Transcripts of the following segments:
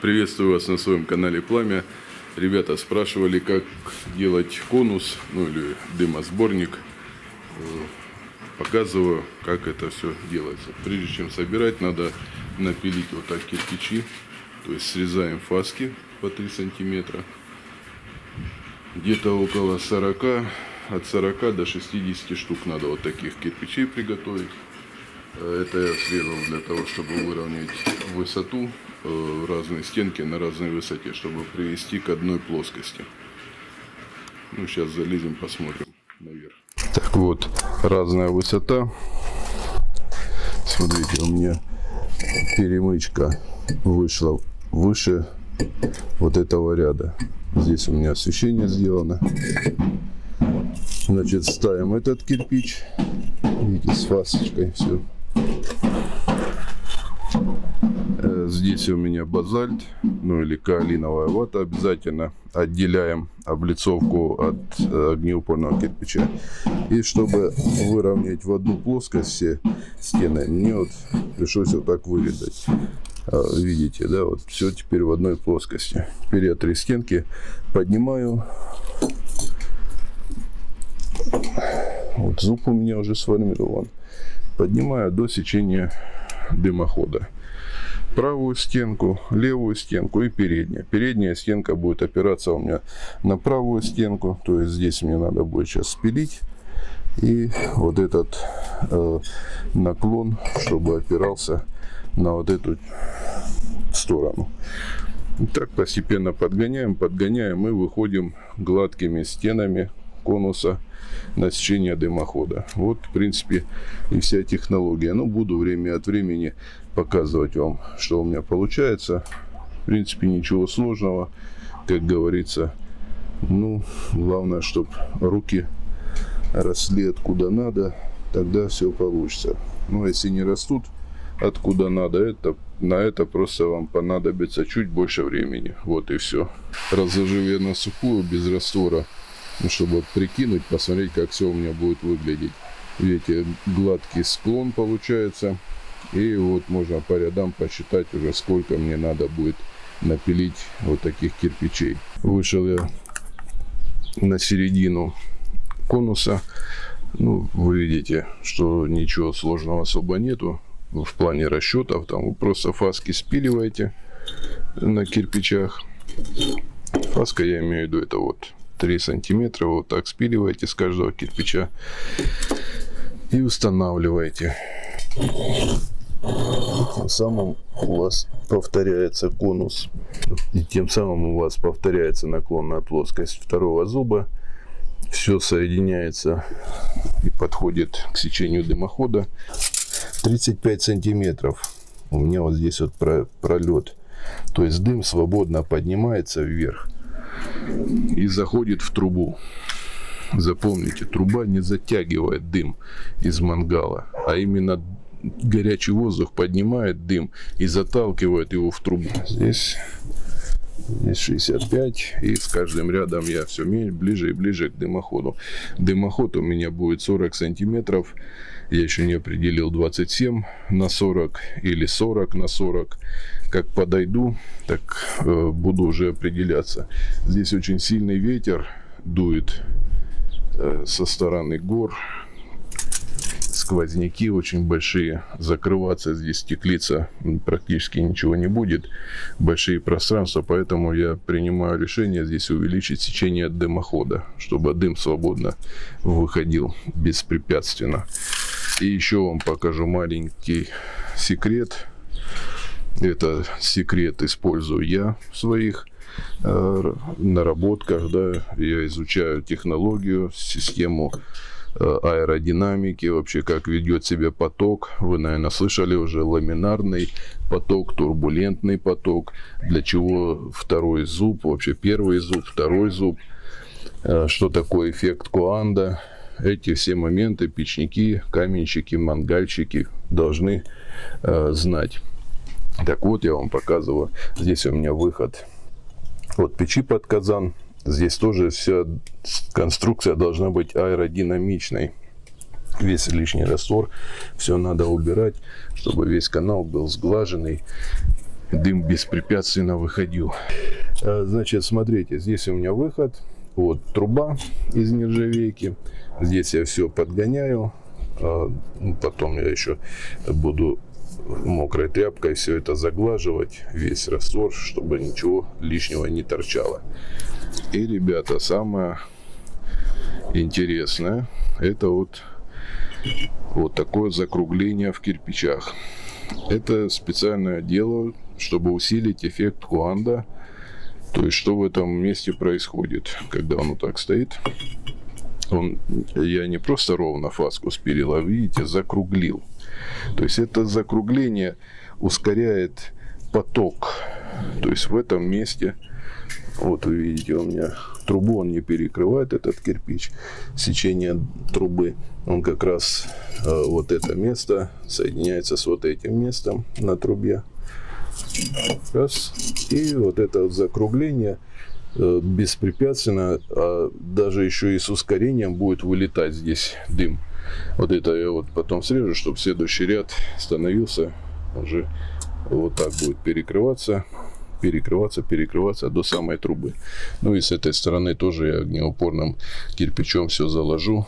Приветствую вас на своем канале Пламя. Ребята спрашивали, как делать конус, ну или дымосборник. Показываю, как это все делается. Прежде чем собирать, надо напилить вот так кирпичи. То есть срезаем фаски по 3 сантиметра. Где-то около 40, от 40 до 60 штук надо вот таких кирпичей приготовить. Э, Это я срезал для того, чтобы выровнять высоту разные стенки на разной высоте, чтобы привести к одной плоскости. Ну, сейчас залезем, посмотрим наверх. Так вот, разная высота. Смотрите, у меня перемычка вышла выше вот этого ряда. Здесь у меня освещение сделано. Значит, ставим этот кирпич. Видите, с фасочкой все. Здесь у меня базальт, ну или каолиновая вата. Обязательно отделяем облицовку от э, огнеупорного кирпича. И чтобы выровнять в одну плоскость все стены, мне вот пришлось вот так вырезать. А, Видите, да, вот все теперь в одной плоскости. Теперь я три стенки поднимаю. Вот зуб у меня уже сформирован. Поднимаю до сечения дымохода. Правую стенку, левую стенку и передняя. Передняя стенка будет опираться у меня на правую стенку. То есть здесь мне надо будет сейчас спилить. И вот этот э, наклон, чтобы опирался на вот эту сторону. Так постепенно подгоняем, подгоняем и выходим гладкими стенами конуса на сечение дымохода. Вот, в принципе, и вся технология. Ну, буду время от времени показывать вам, что у меня получается. В принципе, ничего сложного, как говорится. Ну, главное, чтобы руки росли откуда надо, тогда все получится. Ну, если не растут откуда надо, это на это просто вам понадобится чуть больше времени. Вот и все. Разложив я на сухую, без раствора, ну, чтобы прикинуть, посмотреть, как все у меня будет выглядеть. Видите, гладкий склон получается. И вот можно по рядам посчитать уже, сколько мне надо будет напилить вот таких кирпичей. Вышел я на середину конуса. Ну, вы видите, что ничего сложного особо нету в плане расчетов. Там вы просто фаски спиливаете на кирпичах. Фаска, я имею в виду, это вот 3 сантиметра. Вот так спиливаете с каждого кирпича и устанавливаете. Тем самым у вас повторяется конус. И тем самым у вас повторяется наклонная плоскость второго зуба. Все соединяется и подходит к сечению дымохода. 35 сантиметров. У меня вот здесь вот пролет. То есть дым свободно поднимается вверх и заходит в трубу. Запомните, труба не затягивает дым из мангала, а именно горячий воздух поднимает дым и заталкивает его в трубу. Здесь, 65, и с каждым рядом я все ближе и ближе к дымоходу. Дымоход у меня будет 40 сантиметров. Я еще не определил 27 на 40 или 40 на 40. Как подойду, так э, буду уже определяться. Здесь очень сильный ветер дует э, со стороны гор сквозняки очень большие. Закрываться здесь теплица практически ничего не будет. Большие пространства, поэтому я принимаю решение здесь увеличить сечение дымохода, чтобы дым свободно выходил беспрепятственно. И еще вам покажу маленький секрет. Это секрет использую я в своих э, наработках. Да, я изучаю технологию, систему аэродинамики, вообще как ведет себя поток. Вы, наверное, слышали уже ламинарный поток, турбулентный поток. Для чего второй зуб, вообще первый зуб, второй зуб. Э, что такое эффект Куанда. Эти все моменты печники, каменщики, мангальщики должны э, знать. Так вот, я вам показываю. Здесь у меня выход от печи под казан. Здесь тоже вся конструкция должна быть аэродинамичной. Весь лишний раствор, все надо убирать, чтобы весь канал был сглаженный дым беспрепятственно выходил. А, значит, смотрите, здесь у меня выход, вот труба из нержавейки. Здесь я все подгоняю. А, ну, потом я еще буду мокрой тряпкой все это заглаживать, весь раствор, чтобы ничего лишнего не торчало. И, ребята, самое интересное, это вот, вот такое закругление в кирпичах. Это специально делаю, чтобы усилить эффект Куанда. То есть, что в этом месте происходит, когда он вот так стоит. Он, я не просто ровно фаску спилил, а, видите, закруглил. То есть, это закругление ускоряет поток. То есть, в этом месте, вот вы видите, у меня трубу он не перекрывает, этот кирпич, сечение трубы. Он как раз э, вот это место соединяется с вот этим местом на трубе. Раз. И вот это вот закругление э, беспрепятственно, а даже еще и с ускорением будет вылетать здесь дым. Вот это я вот потом срежу, чтобы следующий ряд становился уже вот так будет перекрываться, перекрываться, перекрываться до самой трубы. Ну и с этой стороны тоже я огнеупорным кирпичом все заложу,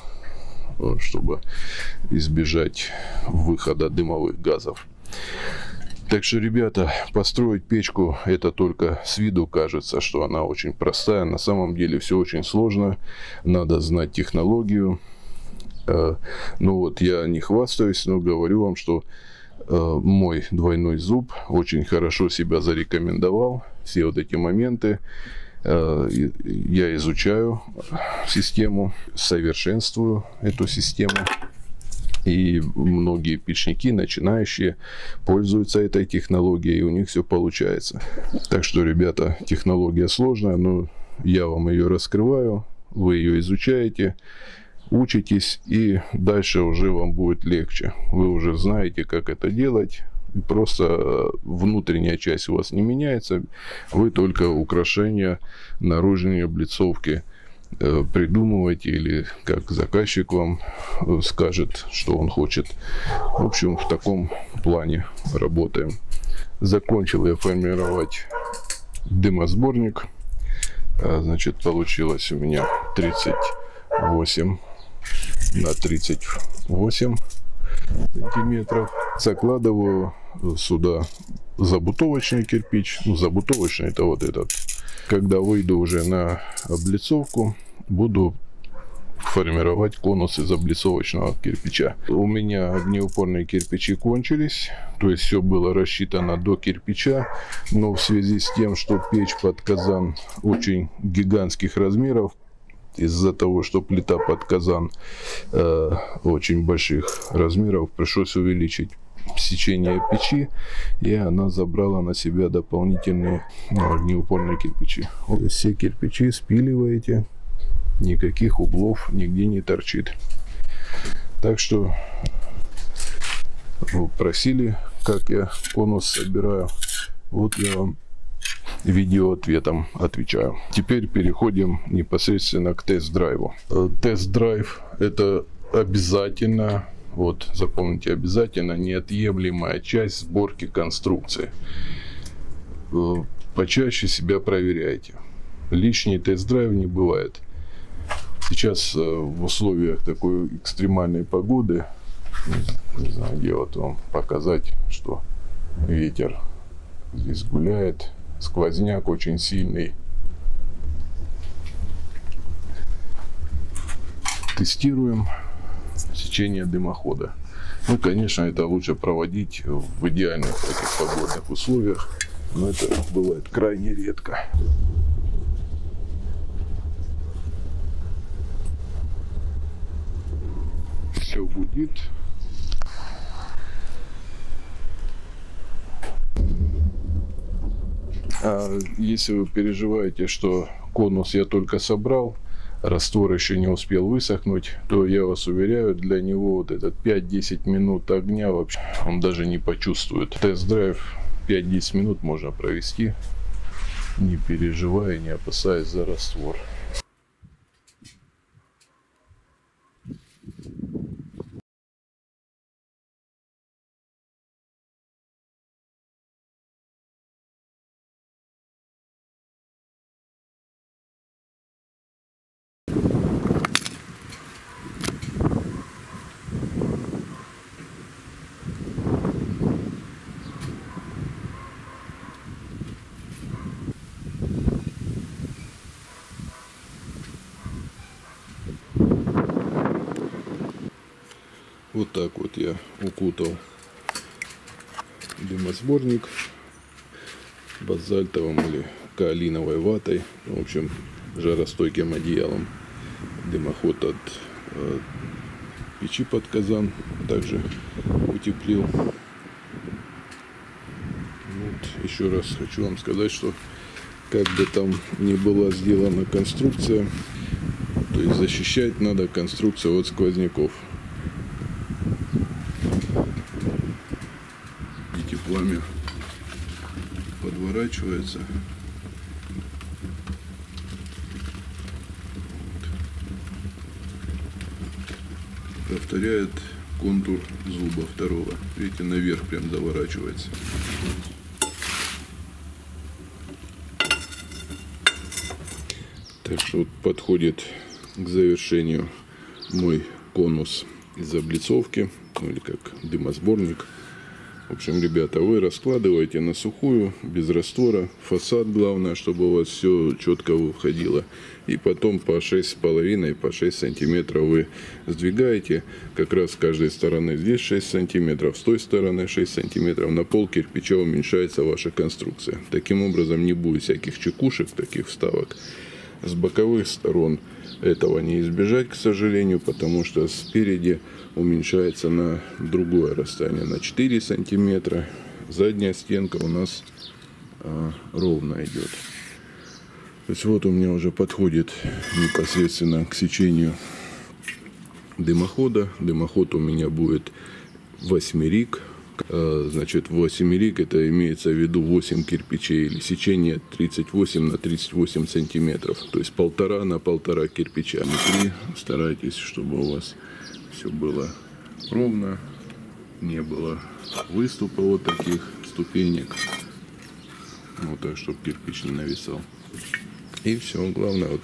чтобы избежать выхода дымовых газов. Так что, ребята, построить печку, это только с виду кажется, что она очень простая. На самом деле все очень сложно. Надо знать технологию. Э, ну вот, я не хвастаюсь, но говорю вам, что мой двойной зуб очень хорошо себя зарекомендовал. Все вот эти моменты э, я изучаю систему, совершенствую эту систему. И многие печники, начинающие, пользуются этой технологией, и у них все получается. Так что, ребята, технология сложная, но я вам ее раскрываю, вы ее изучаете, учитесь, и дальше уже вам будет легче. Вы уже знаете, как это делать, просто внутренняя часть у вас не меняется, вы только украшения наружные облицовки Э, придумывайте или как заказчик вам э, скажет, что он хочет. В общем, в таком плане работаем. Закончил я формировать дымосборник. Значит, получилось у меня 38 на 38 сантиметров. Закладываю сюда забутовочный кирпич. Ну, забутовочный это вот этот когда выйду уже на облицовку, буду формировать конус из облицовочного кирпича. У меня огнеупорные кирпичи кончились, то есть все было рассчитано до кирпича, но в связи с тем, что печь под казан очень гигантских размеров, из-за того, что плита под казан э, очень больших размеров, пришлось увеличить сечение печи, и она забрала на себя дополнительные ну, огнеупорные кирпичи. Вот все кирпичи спиливаете, никаких углов нигде не торчит. Так что вы просили, как я конус собираю. Вот я вам видео ответом отвечаю. Теперь переходим непосредственно к тест-драйву. Э, тест-драйв это обязательно вот, запомните обязательно, неотъемлемая часть сборки конструкции. Э, почаще себя проверяйте. Лишний тест-драйв не бывает. Сейчас э, в условиях такой экстремальной погоды, не знаю, где вот вам показать, что ветер здесь гуляет, сквозняк очень сильный. Тестируем сечения дымохода. Ну, конечно, это лучше проводить в идеальных таких погодных условиях, но это бывает крайне редко. Все будет. А если вы переживаете, что конус я только собрал, раствор еще не успел высохнуть, то я вас уверяю, для него вот этот 5-10 минут огня вообще он даже не почувствует. Тест-драйв 5-10 минут можно провести, не переживая, не опасаясь за раствор. Вот так вот я укутал дымосборник базальтовым или каолиновой ватой, в общем, жаростойким одеялом. Дымоход от э, печи под казан также утеплил. Вот. Еще раз хочу вам сказать, что как бы там ни была сделана конструкция, то есть защищать надо конструкцию от сквозняков. Видите, пламя подворачивается. Повторяет контур зуба второго. Видите, наверх прям заворачивается. Так что вот подходит к завершению мой конус из облицовки, ну или как дымосборник. В общем, ребята, вы раскладываете на сухую, без раствора. Фасад главное, чтобы у вас все четко входило. И потом по 6,5, по 6 сантиметров вы сдвигаете. Как раз с каждой стороны здесь 6 сантиметров, с той стороны 6 сантиметров. На пол кирпича уменьшается ваша конструкция. Таким образом не будет всяких чекушек, таких вставок. С боковых сторон этого не избежать, к сожалению, потому что спереди уменьшается на другое расстояние, на 4 сантиметра. Задняя стенка у нас а, ровно идет. То есть вот у меня уже подходит непосредственно к сечению дымохода. Дымоход у меня будет восьмерик значит, 8 рик, это имеется в виду 8 кирпичей или сечение 38 на 38 сантиметров, то есть полтора на полтора кирпича. Внутри старайтесь, чтобы у вас все было ровно, не было выступа вот таких ступенек, вот так, чтобы кирпич не нависал. И все, главное, вот,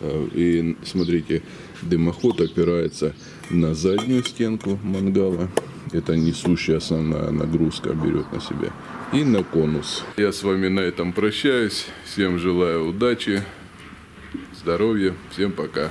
э, и смотрите, дымоход опирается на заднюю стенку мангала это несущая основная нагрузка берет на себя. И на конус. Я с вами на этом прощаюсь. Всем желаю удачи, здоровья. Всем пока.